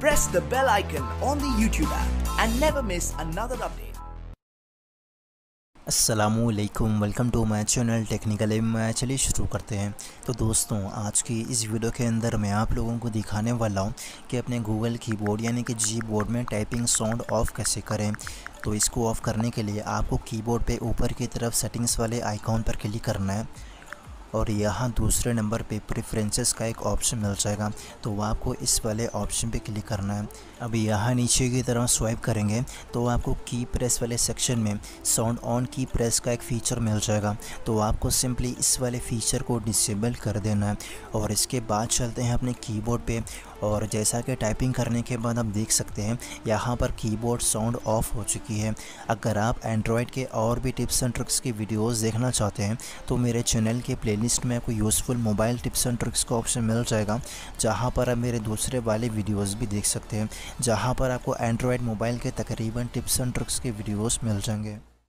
press the bell icon on the YouTube app and never miss another update. असलकुम welcome to my channel technical M चलिए शुरू करते हैं। तो दोस्तों, आज की इस वीडियो के अंदर मैं आप लोगों को दिखाने वाला हूँ कि अपने गूगल कीबोर्ड यानी कि जी बोर्ड में टाइपिंग साउंड ऑफ़ कैसे करें। तो इसको ऑफ़ करने के लिए आपको कीबोर्ड पे ऊपर की तरफ़ सेटिंग्स वाले आइकॉन पर क्लिक करना है। और यहाँ दूसरे नंबर पे प्रेफरेंसेस का एक ऑप्शन मिल जाएगा। तो वह आपको इस वाले ऑप्शन पे क्लिक करना है। अब यहाँ नीचे की तरफ़ स्वाइप करेंगे तो आपको की प्रेस वाले सेक्शन में साउंड ऑन की प्रेस का एक फ़ीचर मिल जाएगा। तो आपको सिंपली इस वाले फ़ीचर को डिसेबल कर देना है। और इसके बाद चलते हैं अपने कीबोर्ड पे। और जैसा कि टाइपिंग करने के बाद आप देख सकते हैं, यहाँ पर कीबोर्ड साउंड ऑफ़ हो चुकी है। अगर आप एंड्रॉयड के और भी टिप्स एंड ट्रिक्स की वीडियोज़ देखना चाहते हैं तो मेरे चैनल के प्लेलिस्ट में आपको useful mobile tips and tricks का ऑप्शन मिल जाएगा, जहाँ पर आप मेरे दूसरे वाले वीडियोज़ भी देख सकते हैं, जहाँ पर आपको एंड्रॉयड मोबाइल के तकरीबन टिप्स एंड ट्रिक्स के वीडियोज़ मिल जाएँगे।